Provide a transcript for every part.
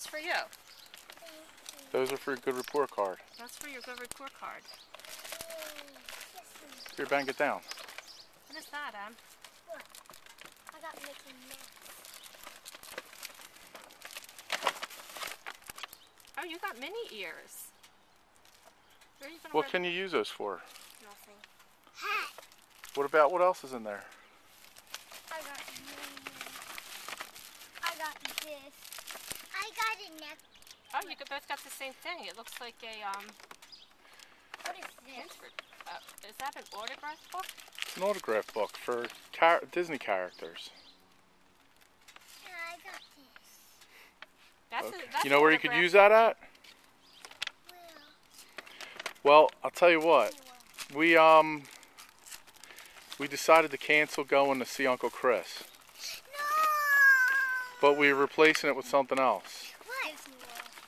It's for you. Those are for your good report card. That's for your good report card. Here, bang it down. What is that, Em? I got Mickey Mouse. Oh, you got Minnie ears. Where are What can you use those for? nothing? Hat. What about what else is in there? I got I got this. I got a neck. Oh, you both got the same thing. It looks like a um. What is this? Uh, is that an autograph book? It's an autograph book for char- Disney characters. Yeah, I got this. That's Okay. a, that's You know where you could use that at? Well, Well, I'll tell you what. We um we decided to cancel going to see Uncle Chris, no. But we're replacing it with something else. What?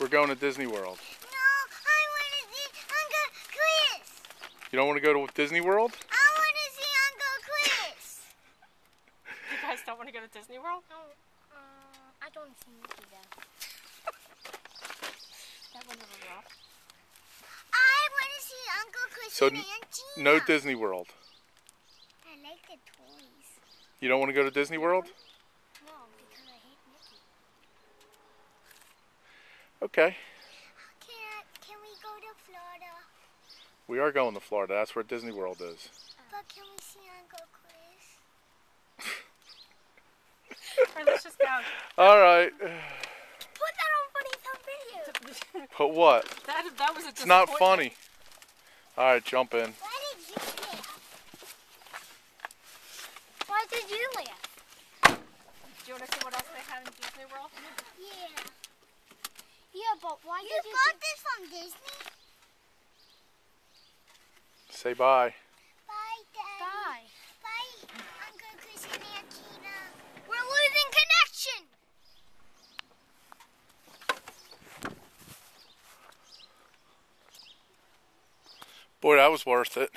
We're going to Disney World. No, I want to see Uncle Chris. You don't want to go to Disney World? I want to see Uncle Chris. You guys don't want to go to Disney World? No, uh, I don't see Mickey though. That one over rough. I want to see Uncle Chris So and n- Aunt Gina. No Disney World. I like the toys. You don't want to go to Disney World? No, because I hate Mickey. Okay. Can, can we go to Florida? We are going to Florida. That's where Disney World is. But can we see Uncle Chris? Alright, let's just go. All right. Put that on Funniest Home Video. But what? that that was a It's not funny. All right, jump in. Why did you laugh? Why did you laugh? Do you want to see what else they have in Disney World? Yeah. Yeah, why you did you got this from Disney? Say bye. Bye, Dad. Bye. Bye, Uncle Chris and Aunt Gina. We're losing connection. Boy, that was worth it.